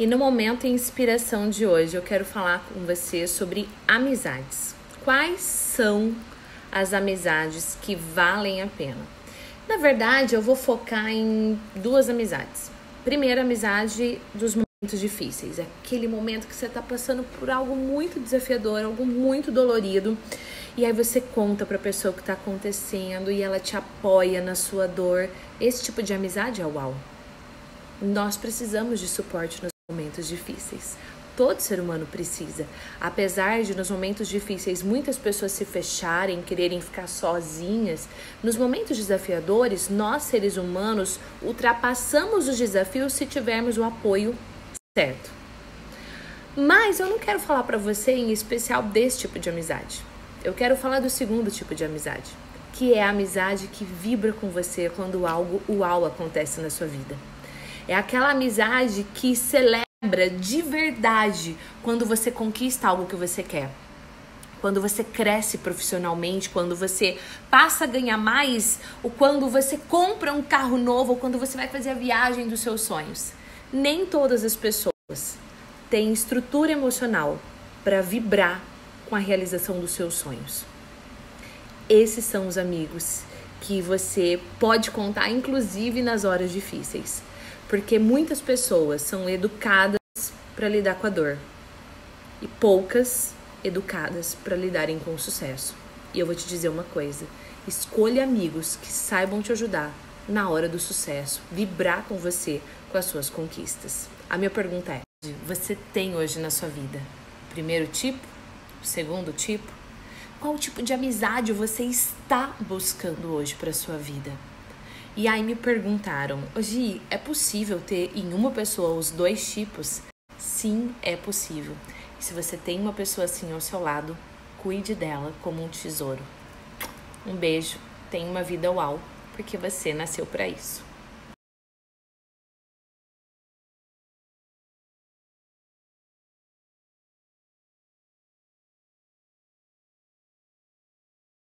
E no momento inspiração de hoje, eu quero falar com você sobre amizades. Quais são as amizades que valem a pena? Na verdade, eu vou focar em duas amizades. Primeira, amizade dos momentos difíceis, aquele momento que você está passando por algo muito desafiador, algo muito dolorido, e aí você conta para a pessoa o que está acontecendo e ela te apoia na sua dor. Esse tipo de amizade é uau. Nós precisamos de suporte nos momentos difíceis. Todo ser humano precisa. Apesar de nos momentos difíceis muitas pessoas se fecharem, quererem ficar sozinhas, nos momentos desafiadores, nós seres humanos ultrapassamos os desafios se tivermos o apoio certo. Mas eu não quero falar para você em especial desse tipo de amizade. Eu quero falar do segundo tipo de amizade, que é a amizade que vibra com você quando algo uau acontece na sua vida. É aquela amizade que celebra de verdade quando você conquista algo que você quer. Quando você cresce profissionalmente, quando você passa a ganhar mais, ou quando você compra um carro novo, ou quando você vai fazer a viagem dos seus sonhos. Nem todas as pessoas têm estrutura emocional para vibrar com a realização dos seus sonhos. Esses são os amigos que você pode contar, inclusive nas horas difíceis porque muitas pessoas são educadas para lidar com a dor e poucas educadas para lidarem com o sucesso. E eu vou te dizer uma coisa: escolha amigos que saibam te ajudar na hora do sucesso, vibrar com você com as suas conquistas. A minha pergunta é: você tem hoje na sua vida primeiro tipo, segundo tipo? Qual tipo de amizade você está buscando hoje para sua vida? E aí me perguntaram, Gi, é possível ter em uma pessoa os dois tipos? Sim, é possível. E se você tem uma pessoa assim ao seu lado, cuide dela como um tesouro. Um beijo, tenha uma vida uau, porque você nasceu para isso.